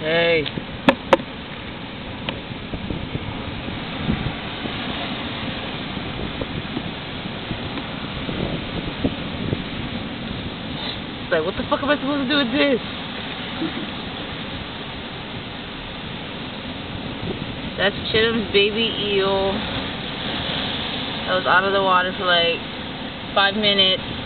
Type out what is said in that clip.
Hey. Like, what the fuck am I supposed to do with this? That's Chittam's baby eel. That was out of the water for like five minutes.